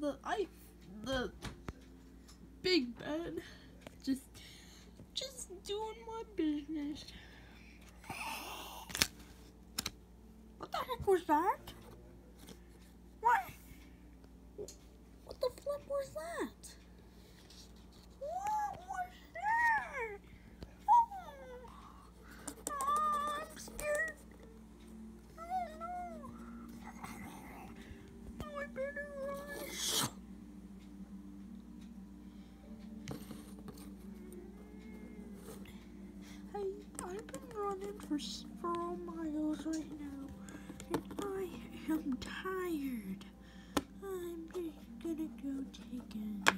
the I the big bed. Just just doing my business. What the heck was that? What? What the flip was that? Hey, I've been running for several miles right now, and I am tired. I'm just gonna go take a